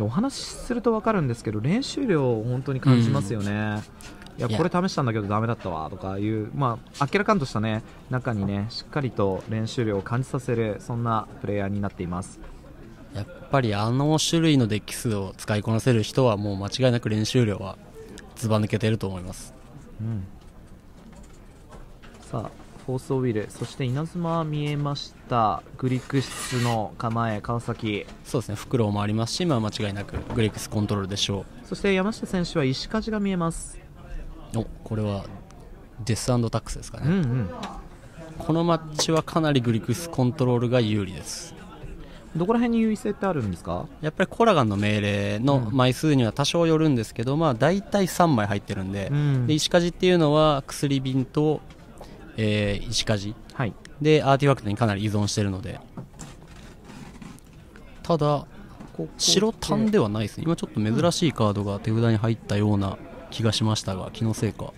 やお話しすると分かるんですけど練習量を本当に感じますよね、いやこれ試したんだけどダメだったわとかいう、まあ、明らかんとした、ね、中にねしっかりと練習量を感じさせるそんなプレイヤーになっています。やっぱりあの種類のデッキ数を使いこなせる人はもう間違いなく練習量はずば抜けてると思います。うん。さあフォースオウィル。そして稲妻見えました。グリクスの構え川崎。そうですね。フクロウもありますし、まあ、間違いなくグリクシスコントロールでしょそして山下選手は石鍛冶が見えます。うおこれはデスタックスですかね、うんうん。このマッチはかなりグリクシスコントロールが有利です。どこら辺に優位性ってあるんですか？やっぱりコラガンの命令の枚数には多少よるんですけど、まあ、大体3枚入ってるんで,、うん。で石鍛冶っていうのは薬瓶と、えー石鍛冶。はい。でアーティファクトにかなり依存してるので。ただ白単ではないですね。今ちょっと珍しいカードが手札に入ったような気がしましたが気のせいか。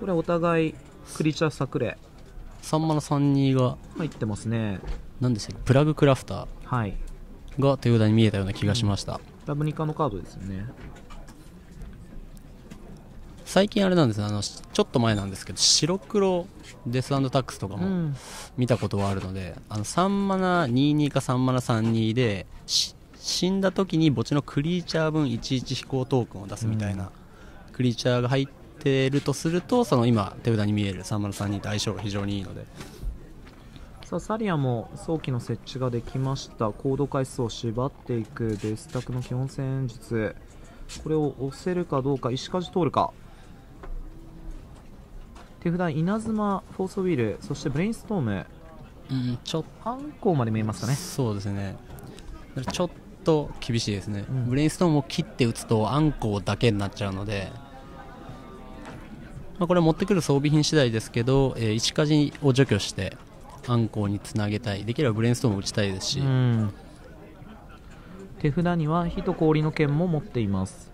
これお互いクリーチャーサクレ3マナ32が入ってますね。何でしたっけ？プラグクラフタはい。ーが手札に見えたような気がしました、ラブニカのカードですよね。最近あれなんですねあのちょっと前なんですけど白黒デスタックスとかもうん。見たことはあるので、あの3マナ22か3マナ32でし死んだ時に墓地のクリーチャー分11飛行トークンを出すみたいな、クリーチャーが入ってるとするとその今手札に見える3マナ32と相性が非常にいいので。さあサリアも早期の設置ができました。コード回数を縛っていく。デスタクの基本戦術。これを押せるかどうか石梶通るか手札稲妻フォースウィールそしてブレインストーム。うんちょっアンコウまで見えますかね。そうですね。ちょっと厳しいですね、うん。ブレインストームを切って打つとアンコウだけになっちゃうので、まあ、これは持ってくる装備品次第ですけど、えー石鍛冶を除去してアンコウにつなげたい。できればブレインストームを打ちたいですし、うん。手札には火と氷の剣も持っています。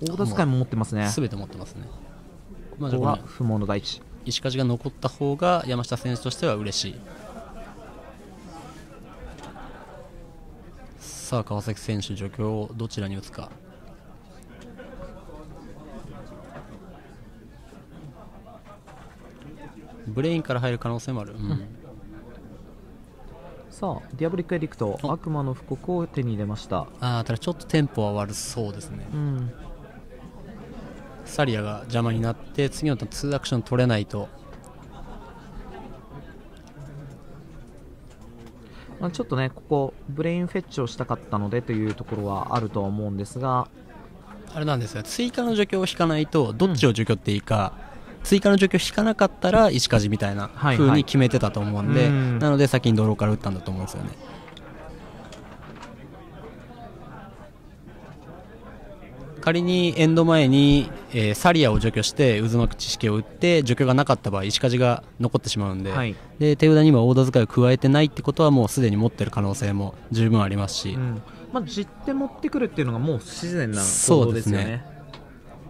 殴打頭蓋も持ってますね。全て持ってますね、まあ、ここは不毛の大地。石鍛冶が残った方が山下選手としては嬉しい。さあ川崎選手除去をどちらに打つか。ブレインから入る可能性もある、うん。さあディアボリックエディクトお。悪魔の布告を手に入れました。あーただちょっとテンポは悪そうですね。うんサリアが邪魔になって次のターン2アクション取れないと。まあ、ちょっとねここブレインフェッチをしたかったのでというところはあるとは思うんですが。あれなんですよ。追加の除去を引かないとどっちを除去っていいか、追加の除去引かなかったら石梶みたいなはい。風に決めてたと思うんで、うん。なので先にドローから打ったんだと思うんですよね仮にエンド前に、えーサリアを除去して渦巻く知識を打って除去がなかった場合石梶が残ってしまうんで,、はい。で手札にはオーダー使いを加えてないってことはもうすでに持ってる可能性も十分ありますし、うん。まあ、実手持ってくるっていうのがもう不自然な行動ですすよね。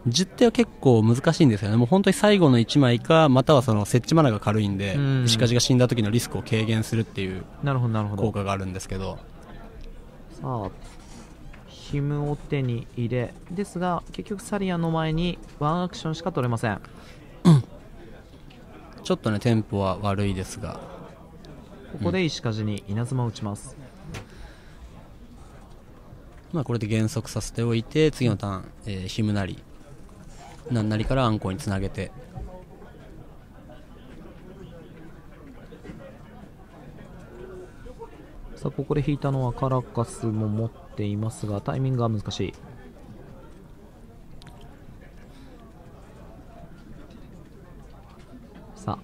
10手は結構難しいんですよね、もう本当に最後の1枚か、またはその設置マナが軽いんで、うん。石梶が死んだ時のリスクを軽減するっていうなるほどなるほど。効果があるんですけど、さあヒムを手に入れですが結局サリアの前にワンアクションしか取れません。ちょっとね、テンポは悪いですが、ここで石梶に稲妻を打ちます、まあ、これで減速させておいて、次のターン、えーヒムなり、なんなりからアンコウにつなげて、さあここで引いたのはカラカスも持っていますがタイミングが難しい。さあ。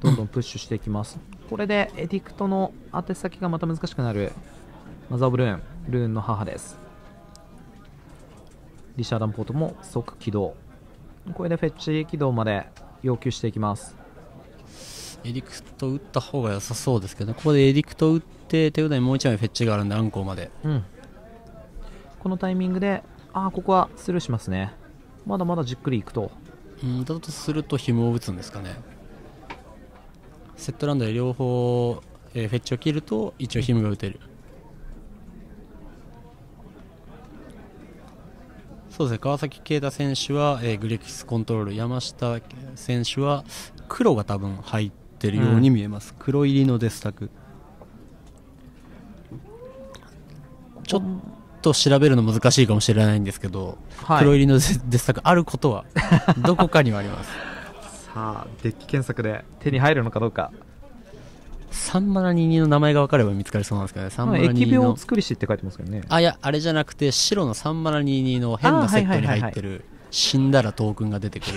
どんどんプッシュしていきます。これでエディクトの当て先がまた難しくなる。マザー・ブ・ルーン。ルーンの母です。リシャーダンポートも即起動。これでフェッチ起動まで要求していきます。エディクト打った方が良さそうですけど、ここでエディクト打って、手札にもう1枚フェッチがあるんで、アンコウまで。うん、このタイミングであーここはスルーしますね。まだまだじっくりいくと。うんだとすると紐を打つんですかね。セットランドで両方えーフェッチを切ると一応ヒムが打てる。そうですね。川崎啓太選手は、えーグレキスコントロール。山下選手は黒が多分入ってるように見えます、黒入りのデスタクちょっと調べるの難しいかもしれないんですけど、はい。黒入りのデデスタクあることは どこかにはあります。さあデッキ検索で手に入るのかどうか。サンマナ22の名前が分かれば見つかりそうなんですけどね。サンマナ疫22の病作り師って書いてますけどね。あいやあれじゃなくて白のサンマナ22の変なセットに入ってる死んだらトークンが出てくる。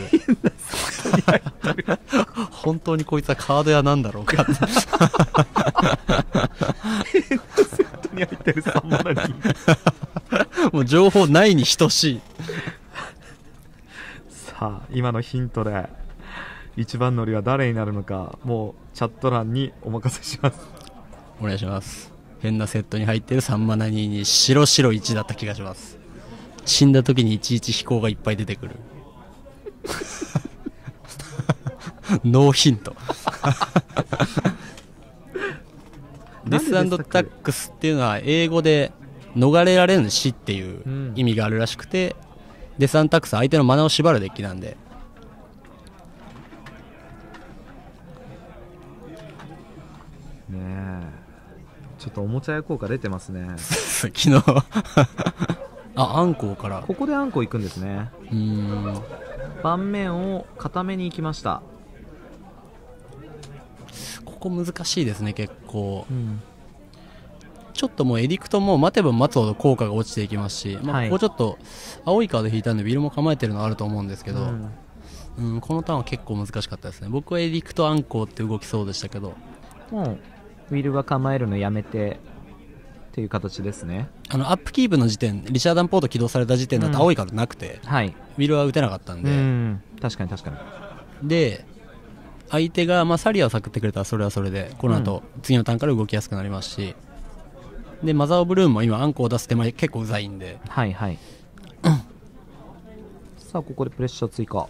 本当にこいつはカード屋なんだろうか に入ってるサンマナにもう情報ないに等しい。さあ今のヒントで一番乗りは誰になるのかもうチャット欄にお任せします。お願いします。変なセットに入ってるサンマナ22白白1だった気がします。死んだ時にいちいち飛行がいっぱい出てくる。ノーヒントデスタックスっていうのは英語で逃れられぬ死っていううん。意味があるらしくて、デスタックスは相手のマナを縛るデッキなんで。ねえ。ちょっとおもちゃ屋効果出てますね。昨日。あアンコウから。ここであんこ行くんですね。うーん。盤面を固めに行きましたここ難しいですね結構。うん。ちょっともうエディクトも待てば待つほど効果が落ちていきますし、まあ、はい。ここちょっと青いカード引いたんでウィルも構えてるのはあると思うんですけど、うん。うん、このターンは結構難しかったですね。僕はエディクトアンコウって動きそうでしたけど。もうウィルが構えるのやめてっていう形ですね。あのアップキープの時点リチャーダンポート起動された時点だとうん青いカードなくて、はい。ウィルは打てなかったんうで、ん。確かに確かに。で相手が、まあ、サリアを探ってくれたらそれはそれでこの後、次のターンから動きやすくなりますし。でマザー・オブ・ルーンも今アンコウを出す手前結構うざいんで。はいはい。さあここでプレッシャー追加。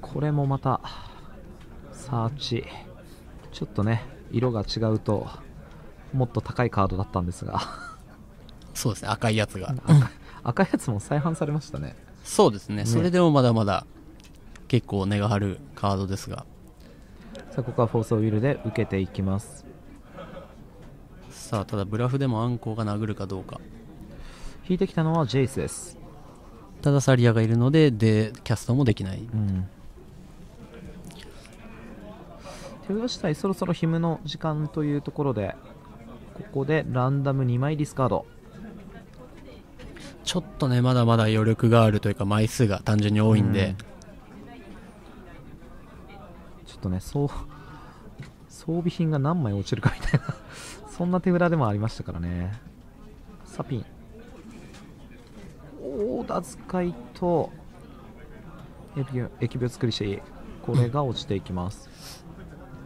これもまたサーチ。ちょっとね色が違うともっと高いカードだったんですが。そうですね赤いやつが、赤赤いやつも再販されましたねそうですね。それでもまだまだ結構値が張るカードですが。さあここはフォースウィルで受けていきます。さあただブラフでもアンコウが殴るかどうか。引いてきたのはジェイスです。ただサリアがいるのででキャストもできない。うん。手札自体そろそろヒムの時間というところでここでランダム2枚ディスカードちょっとねまだまだ余力があるというか枚数が単純に多いんで、ちょっとねそう装備品が何枚落ちるかみたいな。そんな手札でもありましたからね。サピン。大田使いと疫病作りしこれが落ちていきます、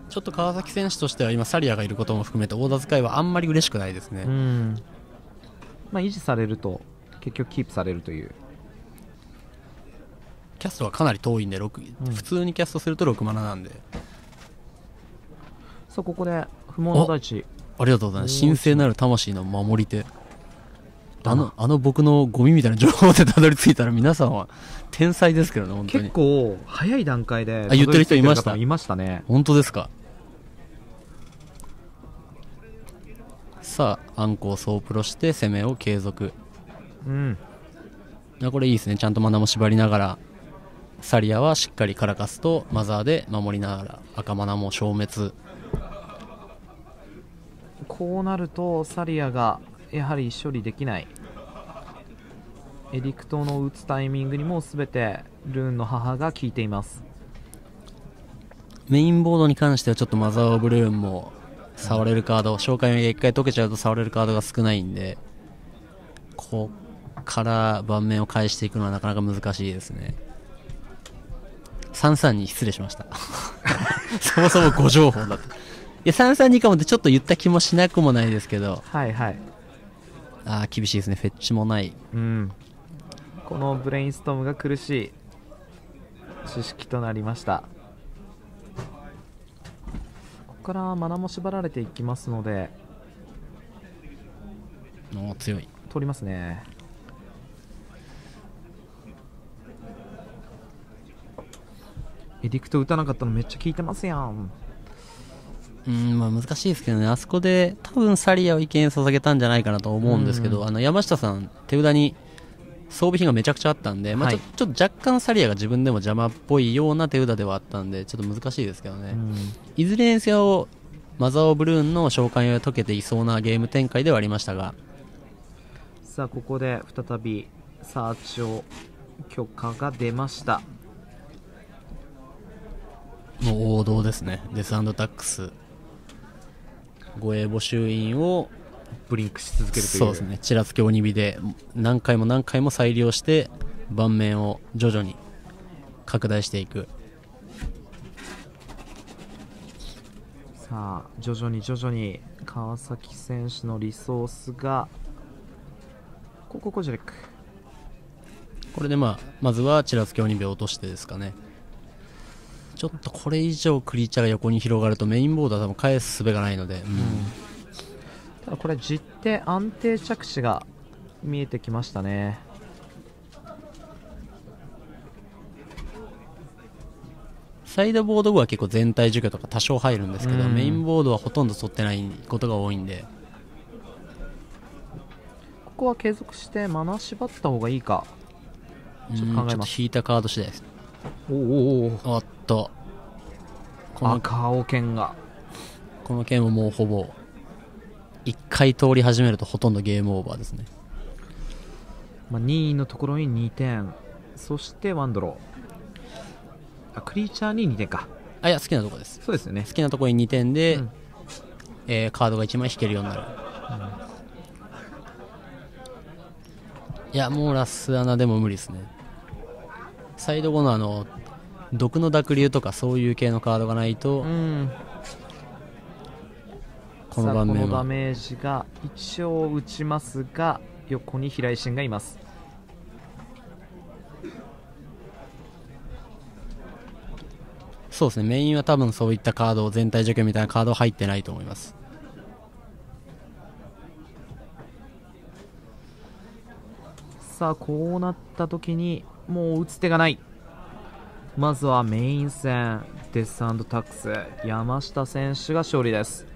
ちょっと川崎選手としては今サリアがいることも含めて大田使いはあんまり嬉しくないですね、うん。まあ維持されると結局キープされるという。キャストはかなり遠いんで、6うん。普通にキャストすると6マナなんで。さあここで不毛の大地。ありがとうございます。神聖なる魂の守り手。あのあの僕のゴミみたいな情報でたどり着いたら皆さんは天才ですけどね本当結に構早い段階であ言ってる人いました？いましたね。本当ですか？さあアンコを総プロして攻めを継続うん。いやこれいいですね。ちゃんとマナも縛りながらサリアはしっかりカラカスとマザーで守りながら赤マナも消滅。こうなるとサリアがやはり処理できない。エディクトの打つタイミングにも全てルーンの母が効いています。メインボードに関してはちょっとマザー・オブ・ルーンも触れるカード紹介が1回解けちゃうと触れるカードが少ないんでこっから盤面を返していくのはなかなか難しいですね。33に失礼しました。そもそも誤情報だったいや332かもってちょっと言った気もしなくもないですけど。はいはい。ああ厳しいですね。フェッチもない。うん。このブレインストームが苦しい。知識となりました。からマナも縛られていきますので。おー強い。取りますねエディクト打たなかったのめっちゃ効いてますやん。うんまあ難しいですけどね。あそこで多分サリアを意見捧げたんじゃないかなと思うんですけど、うん。あの山下さん手札に装備品がめちゃくちゃあったんで、まあ、ちょはいちょっと若干サリアが自分でも邪魔っぽいような手札ではあったんでちょっと難しいですけどね、うん。いずれにせよマザー・オブ・ルーンの召喚用が解けていそうなゲーム展開ではありましたが。さあここで再びサーチを許可が出ましたもう王道ですね。デスタックス。護衛募集員をブリンクし続けるという。そうですね。ちらつき鬼火で何回も何回も再利用して盤面を徐々に拡大していく。さあ徐々に徐々に川崎選手のリソースがここコジェレックこれでまあまずはちらつき鬼火を落としてですかねちょっとこれ以上クリーチャーが横に広がるとメインボードは多分返す術がないので、うん。ただこれ実手安定着地が見えてきましたね。サイドボード後は結構全体除去とか多少入るんですけど、うん。メインボードはほとんど沿ってないことが多いんで。ここは継続してマナ縛った方がいいかちょっと考えます。引いたカード次第ですおおおおっとこの赤青剣が。この剣ももうほぼ1回通り始めるとほとんどゲームオーバーですね。まあ、2位のところに2点。そしてワンドロー。あクリーチャーに2点か。あいや好きなとこです。そうですよね。好きなとこに2点で、うん。えーカードが1枚引けるようになる、いやもうラス穴でも無理ですねサイド後のあの毒の濁流とかそういう系のカードがないと、うん。このさあこのダ盤面はメージが一応打ちますが横に平井心がいます。そうですね。メインは多分そういったカードを全体除去みたいなカード入ってないと思います。さあこうなった時にもう打つ手がない。まずはメイン戦デスタックス。山下選手が勝利です。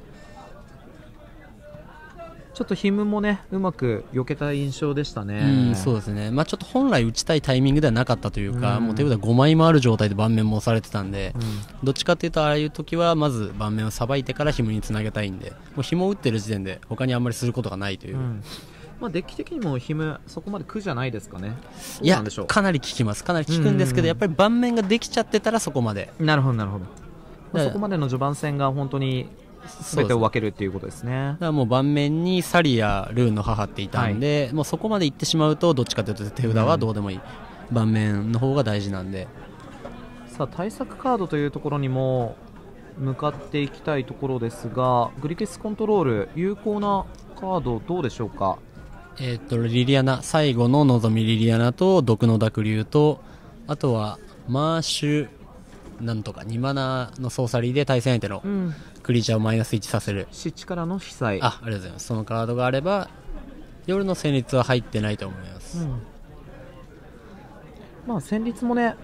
ちょっとヒムもねうまく避けた印象でしたね。うんそうですね、まあ、ちょっと本来打ちたいタイミングではなかったというか、うん。もう手札5枚もある状態で盤面も押されてたんで、うん。どっちかっていうとああいう時はまず盤面をさばいてから紐につなげたいんでもう紐を打ってる時点で他にあんまりすることがないという、うんまあ、デッキ的にもヒムそこまで苦じゃないですかね。いやかなり効きます。かなり効くんですけうん。どやっぱり盤面ができちゃってたらそこまで。なるほどなるほど、まあでそこまでの序盤戦が本当に全てを分けるっていうことですね。だからもう盤面にサリア、ルーンの母っていたんで、もうそこまで行ってしまうとどっちかというと手札はどうでもいい、盤面の方が大事なんで。さあ対策カードというところにも向かっていきたいところですがグリケスコントロール有効なカードどうでしょうか？えーっとリリアナ最後の望みリリアナと毒の濁流とあとはマーシュなんとか2マナのソーサリーで対戦相手のうん。クリーチャーをマイナス1させる。湿地からの被災。あありがとうございます。そのカードがあれば夜の戦率は入ってないと思います、うん。まあ戦率もね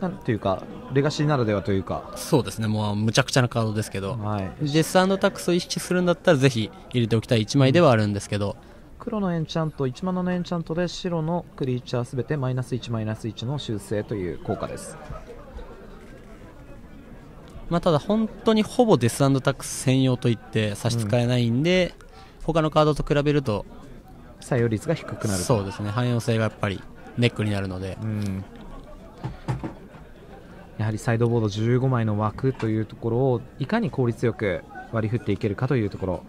なんていうかレガシーならではというか。そうですね。もうむちゃくちゃなカードですけど、はい。デスタックスを意識するんだったらぜひ入れておきたい1枚ではあるんですけど、黒のエンチャント1マナのエンチャントで白のクリーチャーすべてマイナス1マイナス1の修正という効果です。まあ、ただ本当にほぼデスタックス専用といって差し支えないんで、他のカードと比べると採用率が低くなると。そうですね。汎用性がやっぱりネックになるので。うん。やはりサイドボード15枚の枠というところをいかに効率よく割り振っていけるかというところ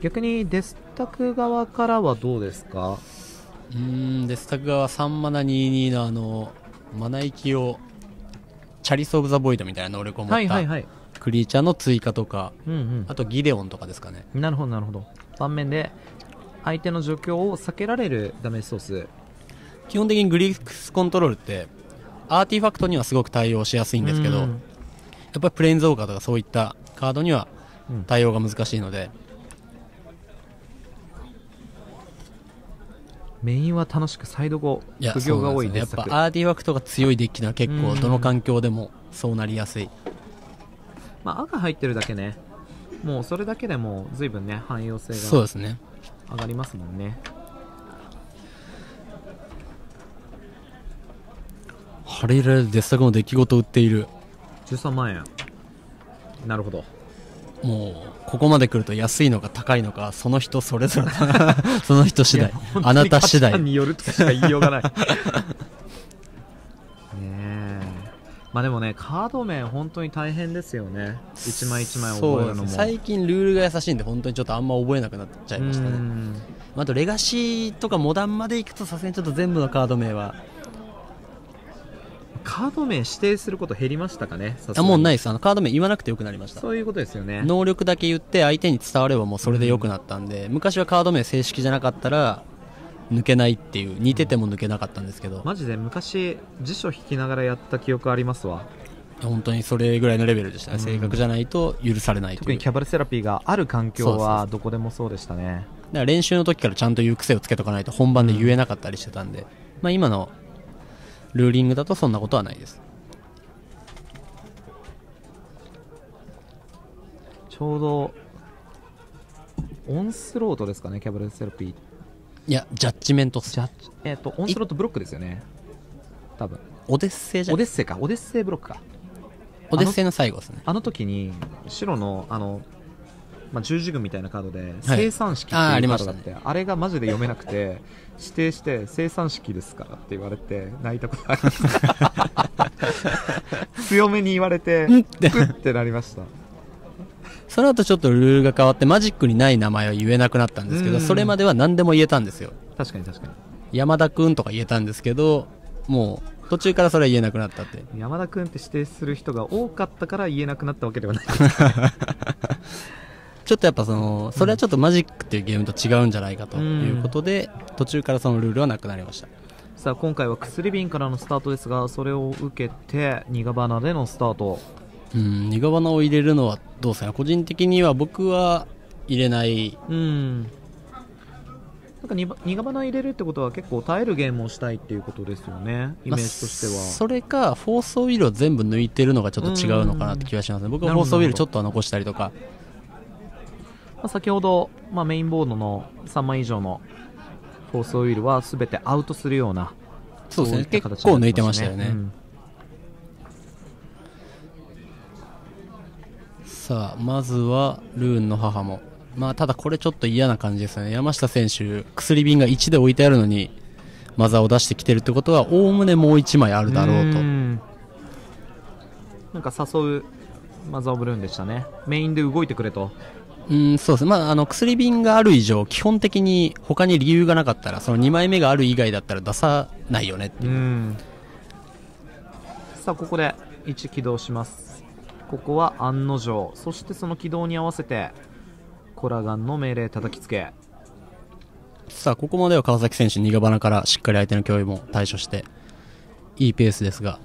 逆にデスタク側からはどうですか？うーんデスタク側は3マナ22のあのマナ息きをチャリス・オブ・ザ・ボイドみたいな能力を持ったクリーチャーの追加とかうんあとギデオンとかですかね。うんなるほどなるほど。盤面で相手の状況を避けられるダメージソース。基本的にグリクシスコントロールってアーティファクトにはすごく対応しやすいんですけど、うん。やっぱりプレインズウォーカーとかそういったカードにはうん。対応が難しいので、メインは楽しくサイド後いや苦行が多いです。やっぱアーティファクトが強いデッキならうん。結構どの環境でもそうなりやすい、まあ、赤入ってるだけね。もうそれだけでも随分ね汎用性がそうですね。上がりますもんね。ハリレデスタクの出来事を売っている。13万円。なるほどもうここまで来ると安いのか高いのかその人それぞれ その人次第。あなた次第。によるとしか言いようがない。ねえ。まあでもねカード面本当に大変ですよね。一枚一枚覚えるのも。最近ルールが優しいんで本当にちょっとあんま覚えなくなっちゃいましたね。うん。あとレガシーとかモダンまで行くとさすがにちょっと全部のカード名はカード名指定すること減りましたかね？あもうないです。あのカード名言わなくてよくなりました。そういうことですよね。能力だけ言って相手に伝わればもうそれで良くなったんで、昔はカード名正式じゃなかったら抜けないっていう似てても抜けなかったんですけど、マジで昔辞書引きながらやった記憶ありますわ。本当にそれぐらいのレベルでしたね、うん。正確じゃないと許されない特にカバルセラピーがある環境はどこでもそうでしたね。だから練習の時からちゃんと言う癖をつけとかないと本番で言えなかったりしてたんで、まあ、今のルーリングだとそんなことはないです。ちょうどオンスロートですかねカバルセラピー。いやジャッジメントジャッジえっ、とオンスロートブロックですよね。多分。オデッセイじゃオデッセイか。オデッセイブロックか。オデッセイの最後ですね。あの時に白のあの、まあ、十字軍みたいなカードではい。生産式っていうカードがあって、あれがマジで読めなくて 指定して生産式ですからって言われて泣いたことあります。強めに言われてうん。ってなりました。その後ちょっとルールが変わってマジックにない名前は言えなくなったんですけどうん。それまでは何でも言えたんですよ。確かに確かに。山田くんとか言えたんですけどもう途中からそれは言えなくなったって。山田君って指定する人が多かったから言えなくなったわけではない ちょっとやっぱそのそれはちょっとマジックっていうゲームと違うんじゃないかということで途中からそのルールはなくなりました。さあ今回は薬瓶からのスタートですがそれを受けてニガバナでのスタート。うん苦花を入れるのはどうですかね？個人的には僕は入れない。うん。なんかニバニガバナ入れるってことは結構耐えるゲームをしたいっていうことですよね？イメージとしては、まあそれかフォースウィルを全部抜いてるのがちょっと違うのかなって気がしますね。僕はフォースウィルちょっとは残したりとかまあ、先ほど、まあ、メインボードの3枚以上のフォースオイルは全てアウトするようなそうですね。いった形結構抜いてましたよね。うん。さあまずはルーンの母も。まあただこれちょっと嫌な感じですよね。山下選手薬瓶が1で置いてあるのにマザーを出してきてるってことはおおむねもう1枚あるだろうと。ん。なんか誘うマザー・オブ・ルーンでしたね。メインで動いてくれとうんそうです。ねまああの薬瓶がある以上基本的に他に理由がなかったらその2枚目がある以外だったら出さないよねっていう。うんさあここで1起動します。ここは案の定。そしてその起動に合わせてコラガンの命令叩きつけ。さあここまでは川崎選手苦花からしっかり相手の脅威も対処していいペースですが。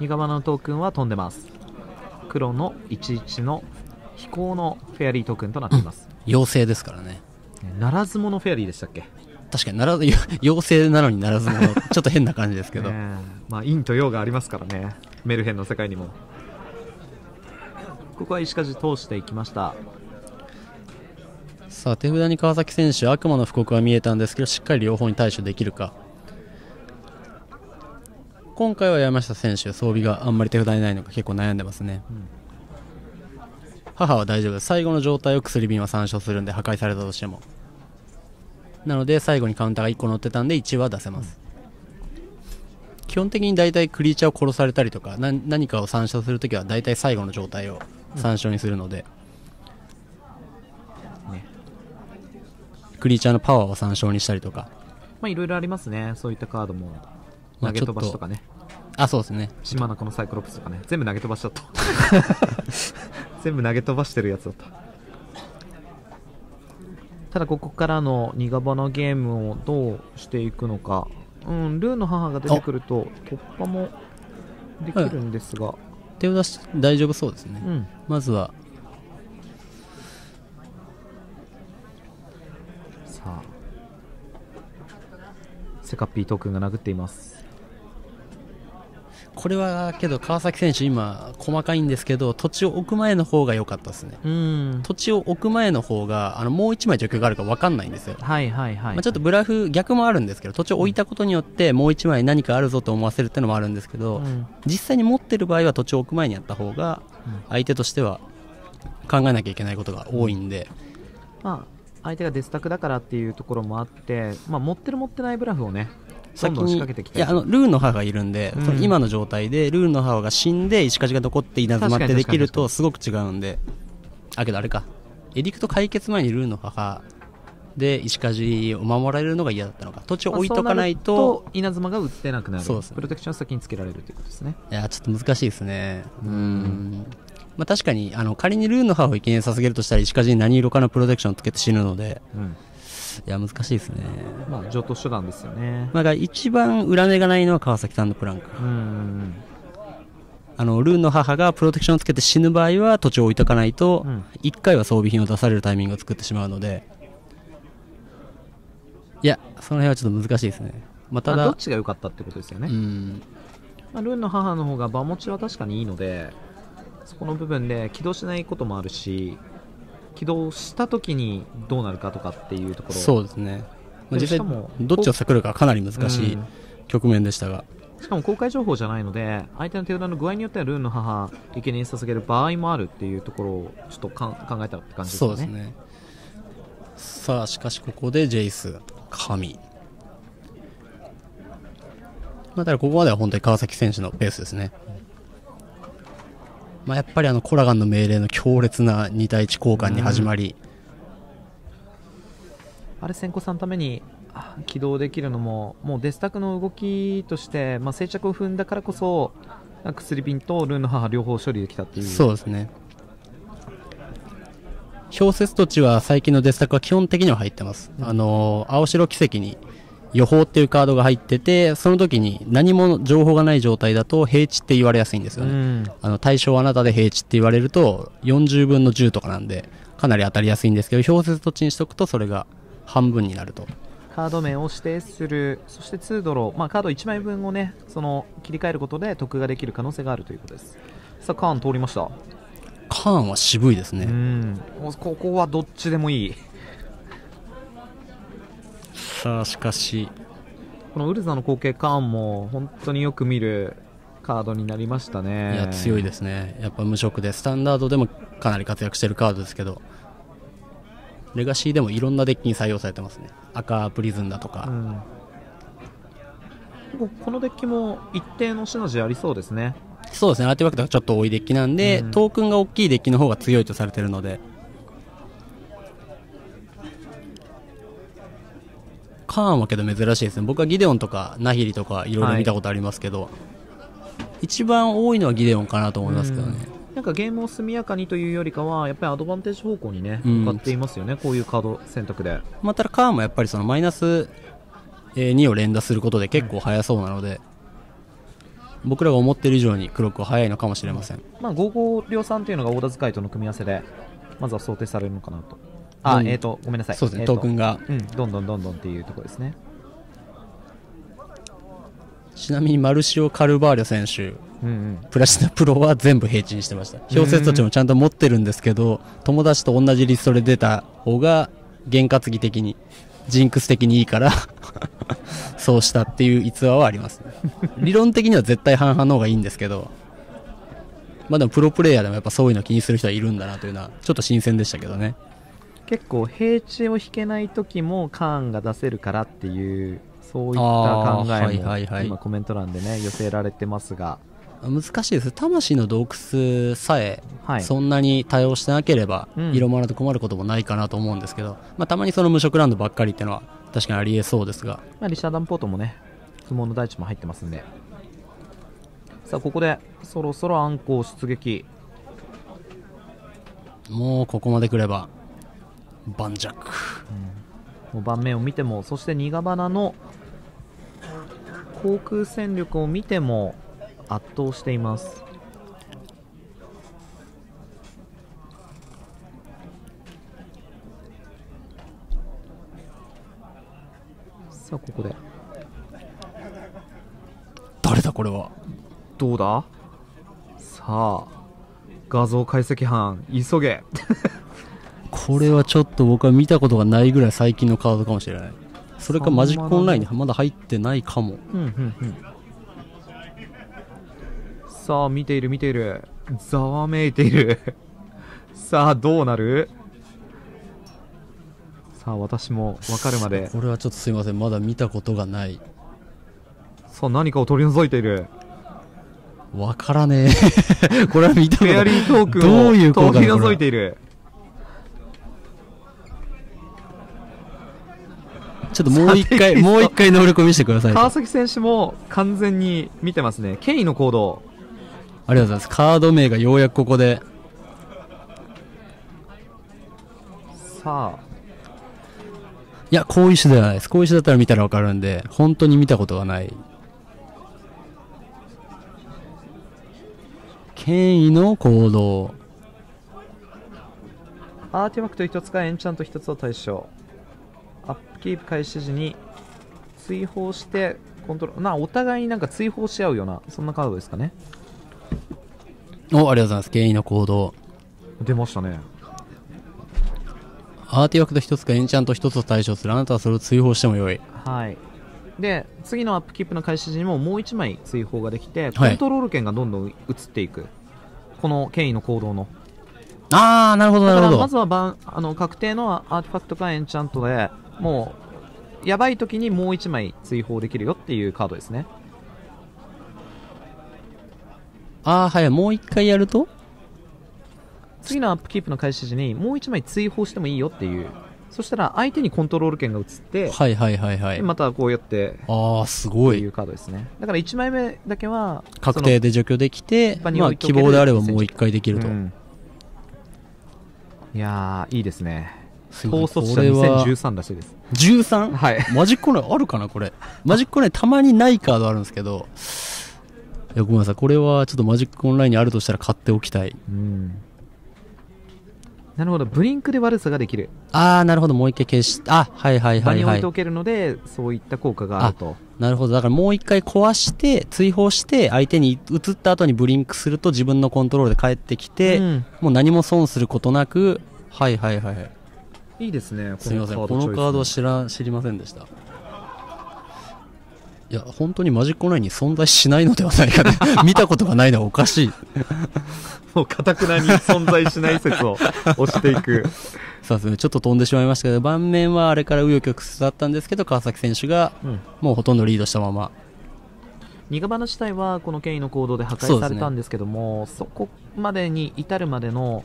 ニガバナのトークンは飛んでます黒の11の飛行のフェアリートークンとなっています、妖精ですからね。ならず者フェアリーでしたっけ？確かにならず 妖精なのにならずもの ちょっと変な感じですけど、まあ陰と陽がありますからね。メルヘンの世界にも。ここは石梶通していきました。さあ手札に川崎選手悪魔の布告は見えたんですけどしっかり両方に対処できるか今回は山下選手装備があんまり手札にないのか結構悩んでますね、母は大丈夫。最後の状態を薬瓶は参照するんで破壊されたとしても。なので最後にカウンターが1個乗ってたんで1は出せます、基本的に大体クリーチャーを殺されたりとかな何かを参照するときは大体最後の状態を参照にするので、ね。クリーチャーのパワーを参照にしたりとか。まあいろいろありますね。そういったカードも。まあ投げ飛ばしとかねあそうですね。島中のサイクロプスとかね。全部投げ飛ばしちゃった。全部投げ飛ばしてるやつだった。ただここからのニガバナゲームをどうしていくのか。うん、ルーンの母が出てくると突破もできるんですが、手を出して大丈夫そうですね、うん、まずは。さあ。セカピートークンが殴っていますこれはけど川崎選手今細かいんですけど土地を置く前の方が良かったですね。うん。土地を置く前の方があのもう1枚状況があるか分かんないんですよ、はいはいはい、まあ、ちょっとグラフ逆もあるんですけど土地を置いたことによってもう1枚何かあるぞと思わせるっていうのもあるんですけど、うん。実際に持ってる場合は土地を置く前にやった方がうん。相手としては考えなきゃいけないことが多いんで、まあ相手がデスタクだからっていうところもあって、まあ、持ってる持ってないブラフをね先にいやあのルーンの母がいるんで、うん。今の状態でルーンの母が死んで石梶が残って稲妻ってできるとすごく違うんで。あけどあれか。エディクト解決前にルーンの母で石梶を守られるのが嫌だったのか。土地を置いとかないと,、稲妻が打ってなくなる。そうですね。プロテクションを先につけられるということですね。いやちょっと難しいですね。ううん。んまあ、確かにあの仮にルーンの母を生贄させるとしたら石梶に何色かのプロテクションをつけて死ぬので。うんいや難しいですね。まあ上等手段ですよね。まあ、一番裏目がないのは川崎さんのプランクうんうんあのルーンの母がプロテクションをつけて死ぬ場合は土地を置いとかないと、うん。1回は装備品を出されるタイミングを作ってしまうので。いやその辺はちょっと難しいですね、まあ、ただまあどっちが良かったってことですよね、うん。まあ、ルーンの母の方が場持ちは確かにいいのでそこの部分で起動しないこともあるし起動した時にどうなるかとかっていうところ。そうですね、まあ、実際どっちを探るかかなり難しいうん。局面でしたが、しかも公開情報じゃないので相手の手札の具合によってはルーンの母生贄に捧げる場合もあるっていうところをちょっとかん考えたって感じですよね。そうですね。さあしかしここでジェイス神。まあ、ただここまでは本当に川崎選手のペースですね、まあ、やっぱりあのコラガンの命令の強烈な2対1交換に始まり、あれ先行さんのためにあ起動できるのももうデスタクの動きとして、まあ、静着を踏んだからこそ薬瓶とルーンの母両方処理できたっていう。そうですね。氷雪土地は最近のデスタクは基本的には入ってます、あの青白奇跡に予報っていうカードが入っててその時に何も情報がない状態だと平地って言われやすいんですよね、うん。あの対象あなたで平地って言われると40分の10とかなんでかなり当たりやすいんですけど氷雪土地にしとくとそれが半分になると。カード名を指定するそして2ドロー、まあ、カード1枚分をねその切り替えることで得ができる可能性があるということです。さあカーン通りました。カーンは渋いですうね、んここはどっちでもいいさあしかし。このウルザの後継カーンも本当によく見るカードになりましたね。いや強いですね。やっぱ無色で。スタンダードでもかなり活躍してるカードですけど。レガシーでもいろんなデッキに採用されてますね。赤プリズンだとか、うん。ここのデッキも一定のシナジーありそうですね。そうですね。アーティファクトがちょっと多いデッキなんで、うん。トークンが大きいデッキの方が強いとされてるのでカーンはけど珍しいですね。僕はギデオンとかナヒリとかいろい。ろ見たことありますけど、一番多いのはギデオンかなと思いますけどね、なんかゲームを速やかにというよりかはやっぱりアドバンテージ方向にねうん。向かっていますよね、こういうカード選択で。まあ、ただカーンもやっぱりそのマイナスえー2を連打することで結構速そうなので、僕らが思ってる以上にクロックは速いのかもしれません、まあ55量産というのがオーダー使いとの組み合わせでまずは想定されるのかなとあ、うん。えっ、とごめんなさい。そうですね、えーとトークンが。うんどんどんどんどんっていうところですね。ちなみにマルシオ・カルバーリョ選手うんうん。プラチナプロは全部平地にしてました。氷雪土地もちゃんと持ってるんですけど友達と同じリストで出た方が験担ぎ的にジンクス的にいいから そうしたっていう逸話はありますね。理論的には絶対半々の方がいいんですけどまあでもプロプレイヤーでもやっぱそういうの気にする人はいるんだなというのはちょっと新鮮でしたけどね結構平地を引けない時もカーンが出せるからっていうそういった考えもはいはい今コメント欄でね寄せられてますが。難しいです。魂の洞窟さえはい。そんなに多用してなければ、うん。色物で困ることもないかなと思うんですけど、まあ、たまにその無色ランドばっかりっていうのは確かにありえそうですが。まあ、リシャーダンポートもね不毛の大地も入ってますんで。さあここでそろそろアンコウ出撃。もうここまで来れば盤石。もう盤面を見てもそして苦花の航空戦力を見ても圧倒しています。さあここで。誰だこれは？どうだ？さあ画像解析班急げこれはちょっと僕は見たことがないぐらい最近のカードかもしれない。それかマジックオンラインにまだ入ってないかも。うんうんうん。さあ見ている見ている。ざわめいている。さあどうなる？さあ私も分かるまで。これはちょっとすいません。まだ見たことがない。さあ何かを取り除いている。わからねえ。これは見たことフェアリートークンどういう効果を取り除いているちょっともう一回もう一回能力を見せてください川崎選手も完全に見てますね。ケイの行動。ありがとうございます。カード名がようやくここで。さあ。いやこういう種ではないです。こういう種だったら見たらわかるんで本当に見たことがない。権威の行動。アーティファクト1つかエンチャント1つを対象キープ開始時に追放してコントロールなお互いになんか追放し合うようなそんなカードですかね。おありがとうございます。権威の行動。出ましたね。アーティファクト1つかエンチャント1つを対象する。あなたはそれを追放してもよい。はい。で次のアップキープの開始時にももう1枚追放ができてはいコントロール権がどんどん移っていく、この権威の行動の。ああなるほどなるほど。だからまずはあの確定のアーティファクトかエンチャントでもうやばい時にもう1枚追放できるよっていうカードですね。ああはいもう一回やると？次のアップキープの開始時にもう1枚追放してもいいよっていう。そしたら相手にコントロール権が移って、はいはいはいはい。でまたこうやってああすとごい。いうカードですね。だから1枚目だけは確定で除去できてまあ希望であればもう一回できると、うん。いやーいいですね統率者これは2013らしいです。13? はい。マジックオンラインあるかなこれ。マジックオンラインたまにないカードあるんですけど。いやごめんなさい。これはちょっとマジックオンラインにあるとしたら買っておきたい。うん。なるほど。ブリンクで悪さができる。ああなるほど。もう一回消しあはいはい場はいはい。に置いておけるのでそういった効果があると。なるほど。だからもう一回壊して追放して相手に移った後にブリンクすると自分のコントロールで帰ってきて、うん。もう何も損することなくはいはいはいいいですねすみませんこのカードは知ら知りませんでした。いや本当にマジックオンラインに存在しないのではないかと 見たことがないのはおかしい。もうかたくなに存在しない説を押していく。さすがにちょっと飛んでしまいましたけど盤面はあれから紆余曲折だったんですけど川崎選手がうん。もうほとんどリードしたまま。ニガバナ自体はこの権威の行動で破そうですね壊されたんですけどもそ,、こまでに至るまでの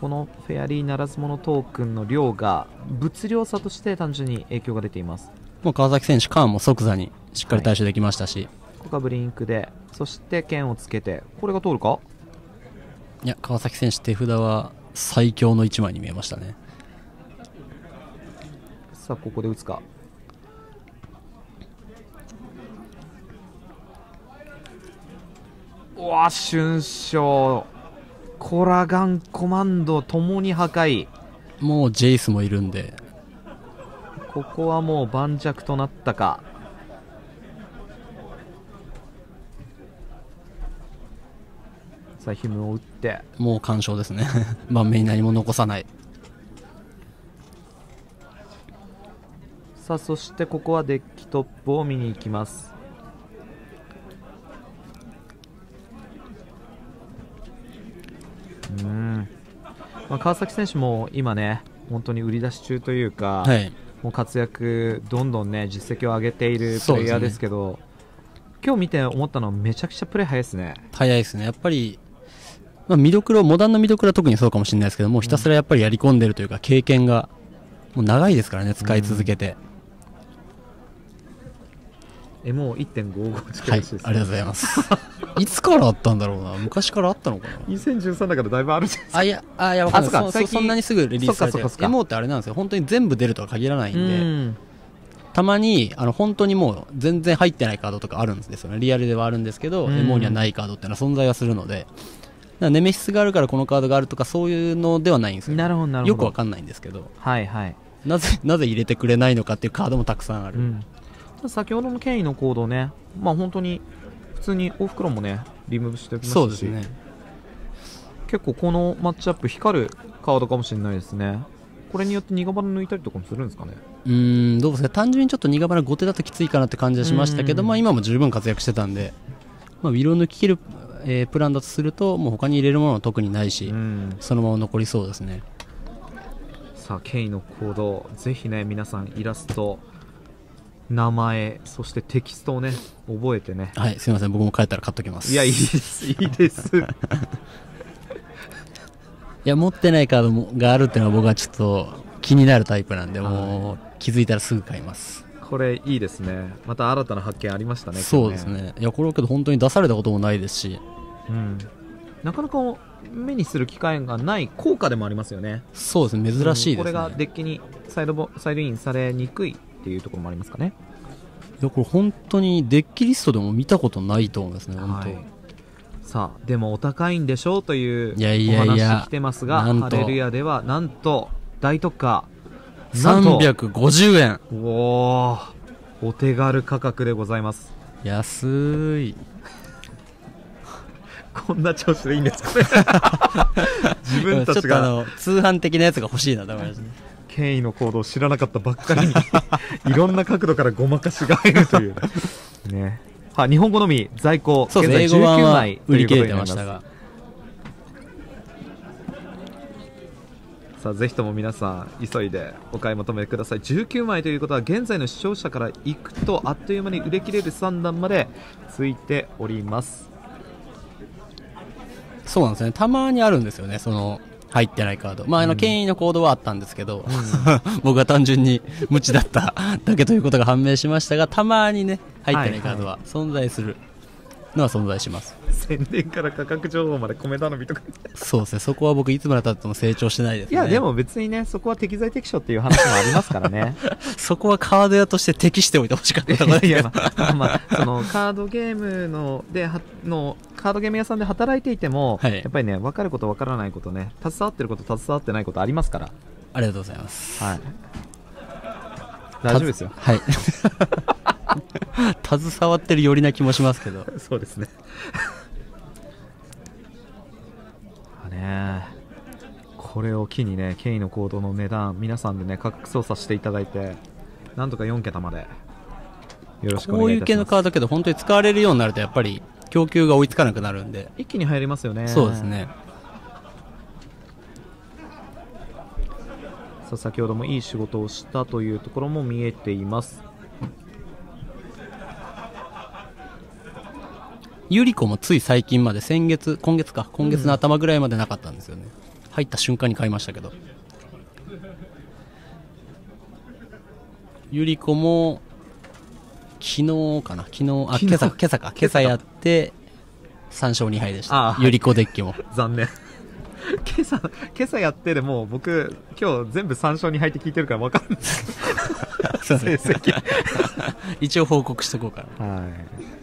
このフェアリーならず者トークンの量が物量差として単純に影響が出ています。もう川崎選手カーンも即座にしっかり対処できましたし、ここがブリンクでそして剣をつけてこれが通るか？い、や川崎選手手札は最強の1枚に見えましたね。さあここで打つか。うわ春章コラガンコマンドともに破壊。もうジェイスもいるんで。ここはもう盤石となったか。さあヒムを打って。もう完勝ですね。盤面に何も残さない。さあそしてここはデッキトップを見に行きますうん、まあ、川崎選手も今ね本当に売り出し中というか、はい。もう活躍どんどんね実績を上げているプレイヤーですけど今日見て思ったのはめちゃくちゃプレー早いですね。早いですね。やっぱり、まあ、見どころモダンの見どころは特にそうかもしれないですけどもうひたすらやっぱりやり込んでるというか経験がもう長いですからね使い続けて、MO1.55 近はいいらしいです、ありがとうございます。いつからあったんだろうな？昔からあったのかな？2013だからだいぶあるじゃないですか。あいやあいやわかんない。そそんなにすぐリリースされてそっかそっか MO ってあれなんですよ。本当に全部出るとは限らないんで、うん。たまにあの本当にもう全然入ってないカードとかあるんですよね。リアルではあるんですけど、うん。エモにはないカードっていうのは存在はするので。ネメシスがあるからこのカードがあるとかそういうのではないんですよなるほどなるほど。よくわかんないんですけど。はいはい、なぜなぜ入れてくれないのかっていうカードもたくさんある、うん、先ほどの権威のコードねまあ本当に普通に大袋もねリムーブしておきましたしそうですね。結構このマッチアップ光るカードかもしれないですね。これによって苦花抜いたりとかもするんですかね？うーんどうですか？単純にちょっと苦花後手だときついかなって感じはしましたけど、うん。まあ、今も十分活躍してたんで、まあ、ウィルを抜き切る、えープランだとするともう他に入れるものは特にないし、うん。そのまま残りそうですね。さあケイのコードぜひね皆さんイラスト名前そしてテキストをね覚えてね。はいすいません僕も帰ったら買っときます。いやいいです。いいです。いや持ってないカードもがあるっていうのは僕はちょっと気になるタイプなんで、はい。もう気づいたらすぐ買います。これいいですね。また新たな発見ありましたねそうですね。いやこれはけど本当に出されたこともないですし。うん。なかなか目にする機会がない効果でもありますよね。そうですね珍しいですね、これがデッキにサイドボサイドインされにくいっていうところもありますかね。いやこれ本当にデッキリストでも見たことないと思いますね本当、はいさあでもお高いんでしょうといういやいやいやお話来てますがハレルヤではなんと大特価。なんと。350円。おおお手軽価格でございます。安い。こんな調子でいいんですかね。自分たちが。ちょっとあの通販的なやつが欲しいなと思いましたね権威の行動を知らなかったばっかりに いろんな角度からごまかしが入るという。ね。は日本語のみ在庫現在19語版は枚売り切れてましたが。さあぜひとも皆さん急いでお買い求めください。19枚ということは現在の視聴者からいくとあっという間に売れ切れる3段までついております。そうなんですね。たまにあるんですよね。その入ってないカード。まああの権威のコードはあったんですけど、僕は単純に無知だっただけということが判明しましたがたまにね入ってないカードは存在するのは存在します、宣伝から価格情報まで米頼みとかそうです。ねそこは僕いつまでたっても成長してないですね。いやでも別にねそこは適材適所っていう話もありますからね。そこはカード屋として適しておいてほしかったところだけどいやまあ、まあ、そのカードゲームのではのカードゲーム屋さんで働いていても、はい。やっぱりね分かること分からないことね携わってること携わってないことありますから。ありがとうございます。はい。大丈夫ですよ。はい 携わってるよりな気もしますけど。そうですね。あねこれを機にねケイのコードの値段皆さんでね価格操作していただいてなんとか4桁までよろしくおこういう系の願いいたしますカードけど本当に使われるようになるとやっぱり供給が追いつかなくなるんで、一気に入りますよね。そうですね。さあ先ほどもいい仕事をしたというところも見えていますユリコもつい最近まで先月今月か今月の頭ぐらいまでなかったんですよね、入った瞬間に買いましたけど。ユリコも昨日かな？昨日あ今朝今朝か。今朝。やって3勝2敗でした。ユリコデッキも。残念。今朝今朝やってでもう僕今日全部3勝2敗って聞いてるから分かんない。成績。一応報告しとこうかな。はい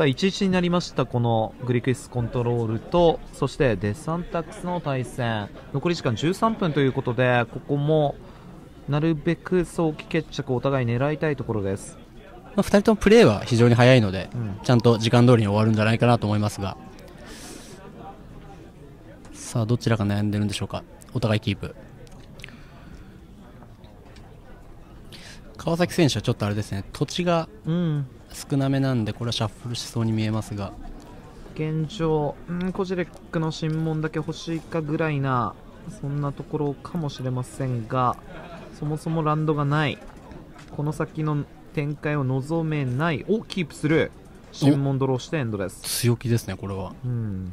さあ11になりましたこのグリクイスコントロールとそしてデサンタックスの対戦。残り時間13分ということでここもなるべく早期決着をお互い狙いたいところです。まあ、2人ともプレーは非常に早いので、うん。ちゃんと時間通りに終わるんじゃないかなと思いますが。さあどちらが悩んでるんでしょうか。お互いキープ。川崎選手はちょっとあれですね土地がうん少なめなんでこれはシャッフルしそうに見えますが。現状、うん、コジレックの審問だけ欲しいかぐらいなそんなところかもしれませんがそもそもランドがない。この先の展開を望めない。をキープする。審問ドローしてエンドです。強気ですねこれは。うん。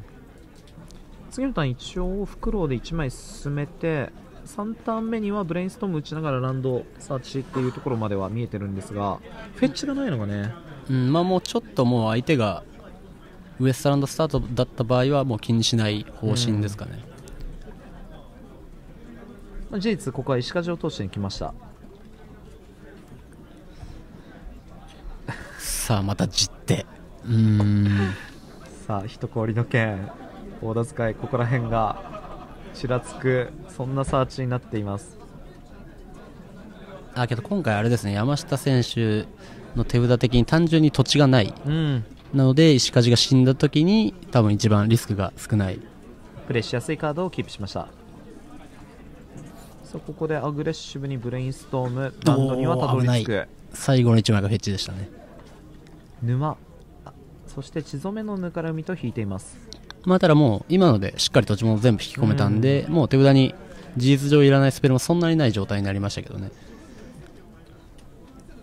次のターン一応フクロウで1枚進めて3ターン目にはブレインストーム打ちながらランドサーチっていうところまでは見えてるんですがフェッチがないのがねうんまあ、もうちょっともう相手がウエストランドスタートだった場合はもう気にしない方針ですかね、うん、J2 ここは石川城投手に来ました。さあまたじって。うん。さあ一氷の剣。大田使いここら辺がちらつくそんなサーチになっています。あけど今回あれですね山下選手の手札的に単純に土地がない。うん。なので石梶が死んだ時に多分一番リスクが少ない。プレイしやすいカードをキープしました。さあここでアグレッシブにブレインストーム。ランドにはたどり着く。最後の1枚がフェッチでしたね。沼。あそして血染めのぬから海と引いています。まあただもう今のでしっかり土地も全部引き込めたんで、もう手札に事実上いらないスペルもそんなにない状態になりましたけどね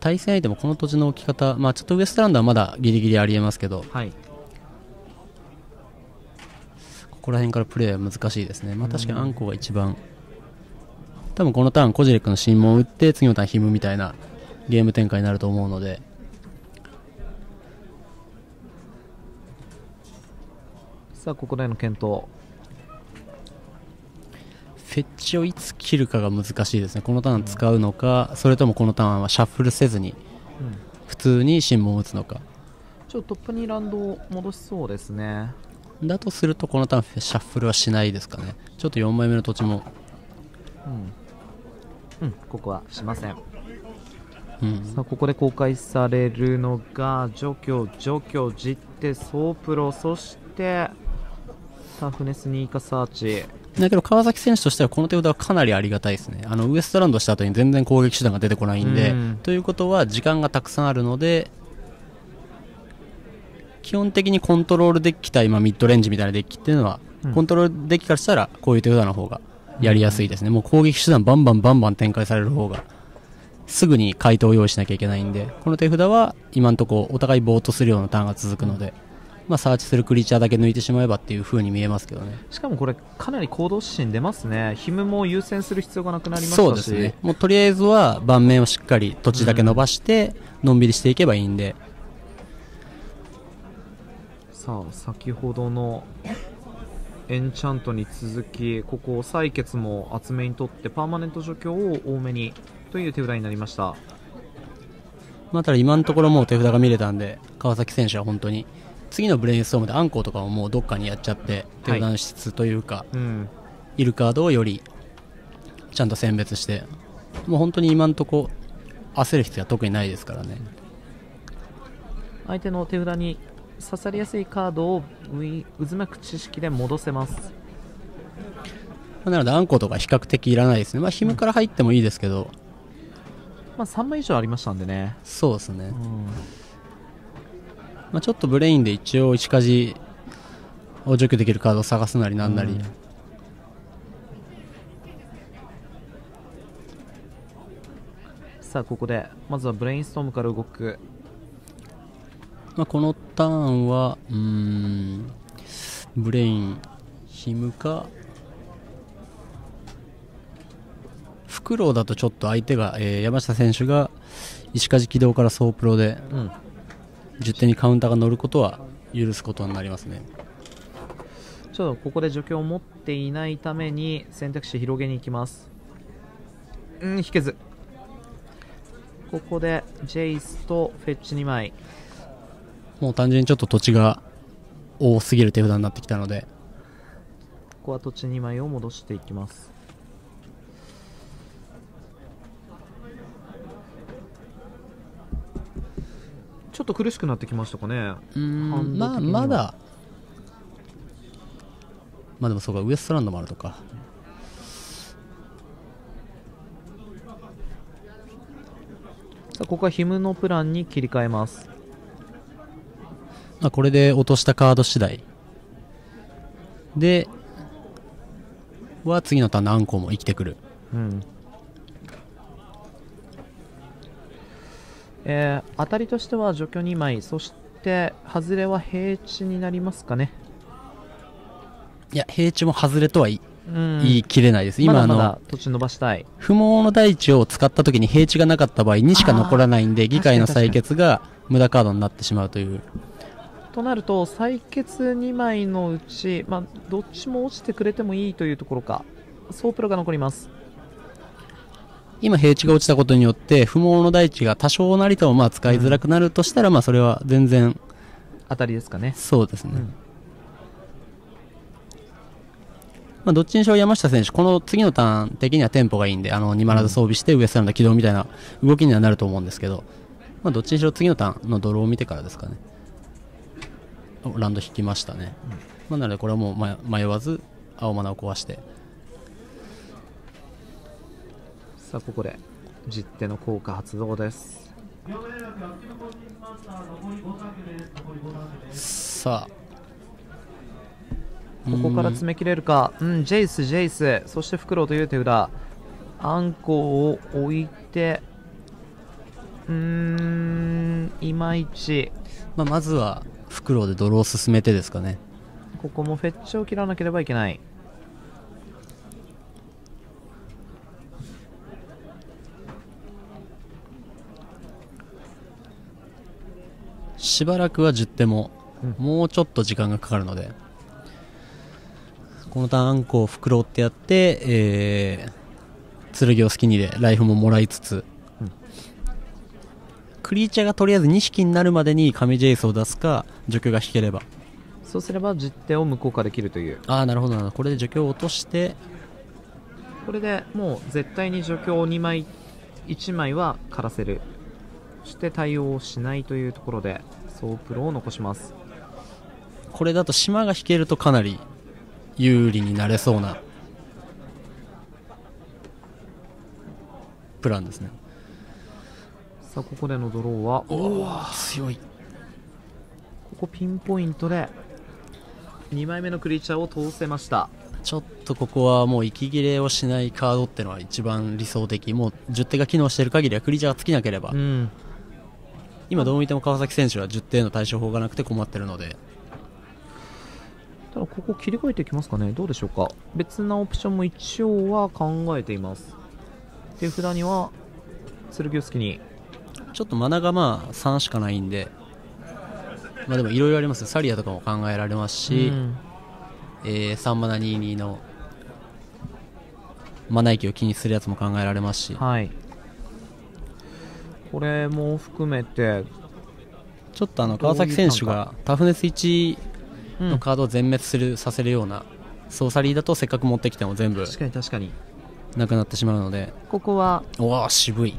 対戦相手もこの土地の置き方、まあ、ちょっとウエストランドはまだギリギリありえますけどはい。ここら辺からプレーは難しいですね、まあ、確かにアンコが一番。多分このターンコジレックの新門を打って次のターンヒムみたいなゲーム展開になると思うので。さあここでの検討フェッチをいつ切るかが難しいですね。このターン使うのか、それともこのターンはシャッフルせずにうん。普通に新門を打つのか。ちょっとトップにランドを戻しそうですね。だとするとこのターンシャッフルはしないですかね。ちょっと4枚目の土地も、うん、うん、ここはしません。うん、さあここで公開されるのが除去除去ジッテソープロそしてタフネスニーカサーチだけど川崎選手としてはこの手札はかなりありがたいですね。あのウエストランドした後に全然攻撃手段が出てこないんで、うん。ということは時間がたくさんあるので基本的にコントロールデッキ対、まあ、ミッドレンジみたいなデッキっていうのは、うん。コントロールデッキからしたらこういう手札の方がやりやすいですね、もう攻撃手段バンバンバンバン展開される方がすぐに回答を用意しなきゃいけないんでこの手札は今のところお互いボートするようなターンが続くので、まあ、サーチするクリーチャーだけ抜いてしまえばっていう風に見えますけどね。しかもこれかなり行動指針出ますね。ヒムも優先する必要がなくなりましたし。そうですね。もうとりあえずは盤面をしっかり土地だけ伸ばして、のんびりしていけばいいんで。さあ先ほどのエンチャントに続きここ採血も厚めにとってパーマネント除去を多めにという手札になりました。まあ、ただ今のところもう手札が見れたんで川崎選手は本当に次のブレインストームでアンコウとかももうどっかにやっちゃって手札の質というか、うん。い、るカードをよりちゃんと選別してもう本当に今のとこ焦る必要は特にないですからね。相手の手札に刺さりやすいカードをうい渦巻く知識で戻せます。まあなのでアンコウとか比較的いらないですね。まあヒムから入ってもいいですけど。まあ3枚以上ありましたんでね、そうですね、うん、まあ、ちょっとブレインで一応石梶を除去できるカードを探すなりなんなり、うん。さあここでまずはブレインストームから動く。まあ、このターンはうーんブレインヒムかフクロウだとちょっと相手が、えー山下選手が石鍛冶起動からソープロでうん十手にカウンターが乗ることは許すことになりますね。ちょっとここで除去を持っていないために選択肢広げに行きます。うん引けず。ここでジェイスとフェッチ2枚。もう単純にちょっと土地が多すぎる手札になってきたので。ここは土地2枚を戻していきますちょっと苦しくなってきましたかね。うん。まあまだ。まあでもそうかウエストランドもあるとか。さあここはヒムのプランに切り替えます。まあ、これで落としたカード次第。では次のターン何個も生きてくる。うんえー当たりとしては除去2枚そして外れは平地になりますかね、いや平地も外れとは言い,、うん、言い切れないです。今あの土地伸ばしたい。不毛の大地を使った時に平地がなかった場合にしか残らないんで議会の採決が無駄カードになってしまうという。となると採血2枚のうち、まあ、どっちも落ちてくれてもいいというところか。ソープロが残ります今平地が落ちたことによって不毛の大地が多少なりともまあ使いづらくなるとしたら、まあそれは全然当たりですかね。そうですね、うん。まあ、どっちにしろ山下選手、この次のターン的にはテンポがいいんで、あの2マラで装備してウエストランド起動みたいな動きにはなると思うんですけど、まあ、どっちにしろ次のターンのドローを見てからですかね。おランド引きましたね。まあ、なのでこれはもう迷迷わず青マナを壊して、さあここで実手の効果発動です。さあ、ここから詰め切れるか。うんジェイスジェイス。そしてフクロウという手札。あんこを置いてうーんいまいち。まあ、まずはフクロウでドローを進めてですかね。ここもフェッチを切らなければいけないしばらくは10手も、うん。もうちょっと時間がかかるのでこのターンあんこを袋ってやって、えー、剣を好きにでライフももらいつつ、うん。クリーチャーがとりあえず2匹になるまでに神ジェイスを出すか除去が引ければ。そうすれば実手を無効化できるという。ああなるほどなるほど。これで除去を落としてこれでもう絶対に除去を2枚1枚は枯らせる。そして対応しないというところでソープロを残します。これだと島が引けるとかなり有利になれそうなプランですね。さあここでのドローはおお強い。ここピンポイントで2枚目のクリーチャーを通せました。ちょっとここはもう息切れをしないカードってのは一番理想的。もう十手が機能している限りはクリーチャーが尽きなければ、うん今どう見ても川崎選手は10手の対処法がなくて困ってるので。ただここ切り替えていきますかね。どうでしょうか。別なオプションも一応は考えています。手札には剣を好きに。ちょっとマナがまあ3しかないんで。まあでもいろいろありますサリアとかも考えられますし、うん。えー3マナ22のマナ息を気にするやつも考えられますし。はいこれも含めて、ちょっとあの川崎選手がタフネス1うんのカードを全滅するさせるようなソーサリーだとせっかく持ってきても全部確かに確かに。なくなってしまうので。ここは？おわ渋い、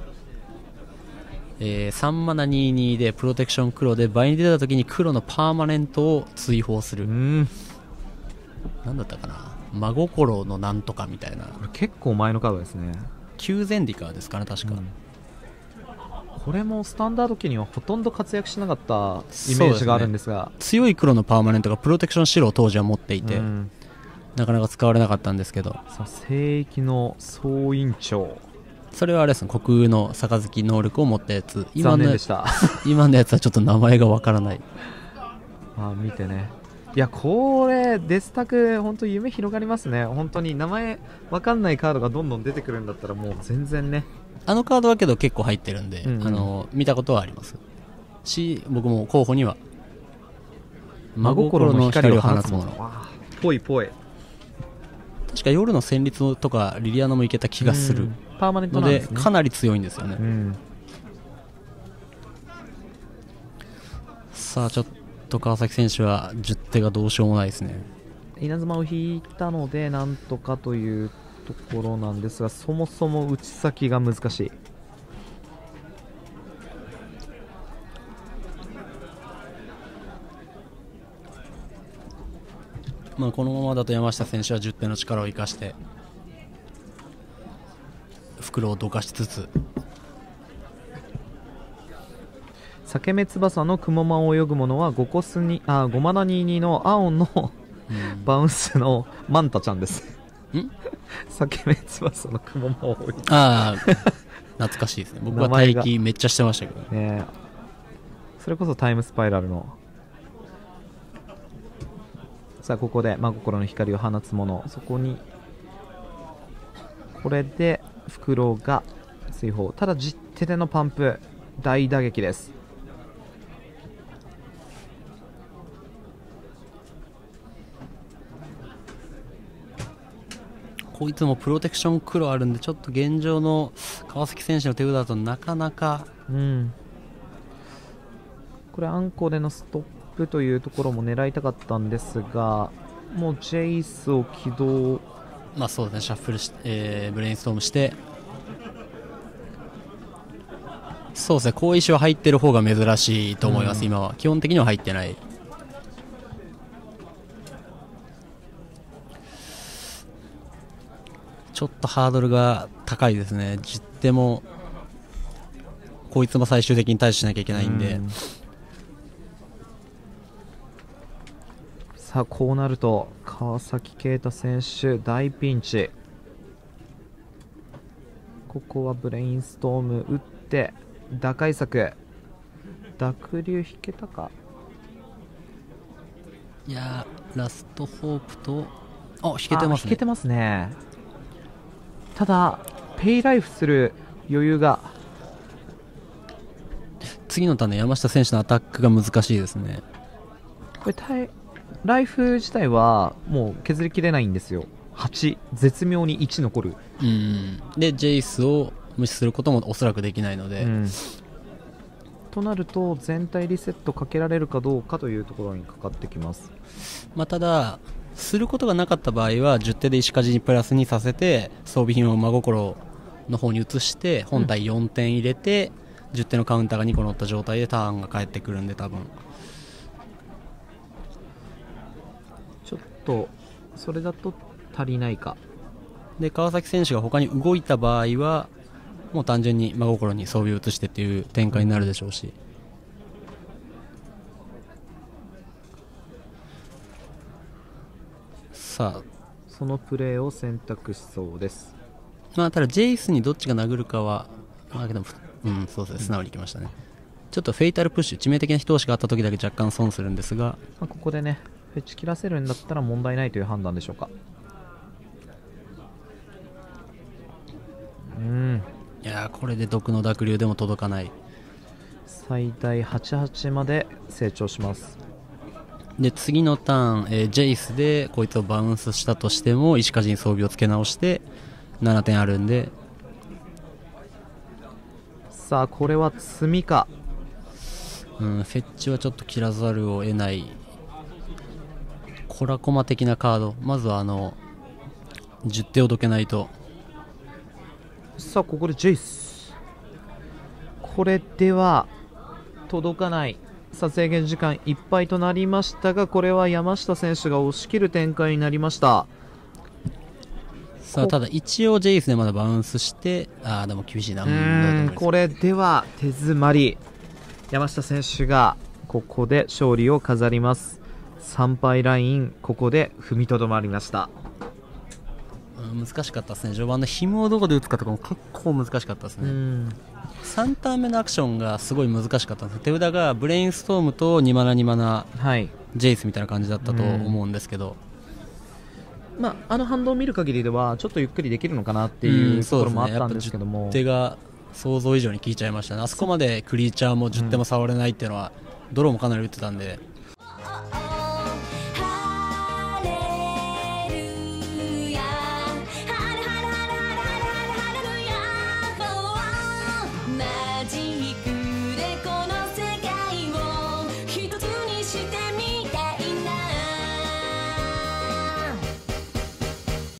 えー、3マナ22でプロテクション黒で倍に出た時に黒のパーマネントを追放する、うん。なんだったかな？真心のなんとかみたいな。これ結構前のカードですね。キューゼンディカーですかね確か、これもスタンダード機にはほとんど活躍しなかったイメージがあるんですが。強い黒のパーマネントがプロテクション白を当時は持っていて、うん。なかなか使われなかったんですけど。さあ聖域の総員長。それはあれですね虚空の杯能力を持ったやつ。今のやつ残念でした。今のやつはちょっと名前がわからない。あ見てね。いやこれデスタク本当夢広がりますね。本当に名前わかんないカードがどんどん出てくるんだったらもう全然ねあのカードはけど結構入ってるんで、うん。うんあの見たことはあります。し僕も候補には。真心の光を放つもの。ぽいぽい。確か夜の旋律とかリリアナもいけた気がする。うん。パーマネントのでなんですね。かなり強いんですよね、うん。さあちょっと川崎選手は10手がどうしようもないですね。稲妻を引いたのでなんとかというところなんですがそもそも打ち先が難しい。まあ、このままだと山下選手は10手の力を生かして袋をどかしつつ。裂け目翼の雲間を泳ぐものは5コスにあ5マナ22の青のうん。バウンスのマンタちゃんですん？裂け目翼の雲間を泳ぐああ懐かしいですね。僕は待機めっちゃしてましたけど。ねえ。それこそタイムスパイラルの。さあここで真心の光を放つもの。そこにこれでフクロウが追放ただ実手でのパンプ大打撃ですこいつもプロテクション黒あるんでちょっと現状の川崎選手の手札だとなかなか。うん。これアンコでのストップというところも狙いたかったんですがもうジェイスを起動。まあそうですねシャッフルし、えーブレインストームして。そうですね後遺症入ってる方が珍しいと思います、うん。今は。基本的には入ってないちょっとハードルが高いですね。10手もこいつも最終的に対処しなきゃいけないんで、うん。さあこうなると川崎啓太選手大ピンチ。ここはブレインストーム打って打開策。濁流引けたか？いやーラストホープとあ引けてますね。あ引けてますねただペイライフする余裕が。次のターンの山下選手のアタックが難しいですね。これタイライフ自体はもう削りきれないんですよ。8絶妙に1残る、うん。でジェイスを無視することもおそらくできないので、うん。となると全体リセットかけられるかどうかというところにかかってきます。まあ、ただすることがなかった場合は10手で石鍛冶にプラスにさせて装備品を真心の方に移して本体4点入れて、10手のカウンターが2個乗った状態でターンが返ってくるんで多分。ちょっとそれだと足りないか。で川崎選手が他に動いた場合はもう単純に真心に装備を移してっていう展開になるでしょうし、さあそのプレーを選択しそうです。まあ、ただジェイスにどっちが殴るかは、まあ、でも、うん、そうですね、素直にいきましたね。ちょっとフェイタルプッシュ、致命的な非投資があった時だけ若干損するんですが、まあここでねフェチ切らせるんだったら問題ないという判断でしょうか。うん。いやーこれで毒の濁流でも届かない。最大88まで成長しますで、次のターン、えージェイスでこいつをバウンスしたとしても、石梶に装備をつけ直して、7点あるんで、さあこれは積みか。うん、フェッチはちょっと切らざるを得ない、コラコマ的なカード、まずはあの、10手をどけないと、さあここでジェイス。これでは届かないさあ制限時間いっぱいとなりましたがこれは山下選手が押し切る展開になりました。さあこただ一応ジェイスでまだバウンスしてああでも厳しいな。これでは手詰まり。山下選手がここで勝利を飾ります。3敗ラインここで踏みとどまりました。うん難しかったですね。序盤の紐をどこで打つかとかも結構難しかったですうね、ん3ターン目のアクションがすごい難しかったんです手札がブレインストームと2マナ2マナはい。ジェイスみたいな感じだったと思うんですけど、まあ、あの反動を見る限りではちょっとゆっくりできるのかなっていうところもあったんですけども、手が想像以上に効いちゃいましたね。あそこまでクリーチャーも10手も触れないっていうのは、ドローもかなり打ってたんで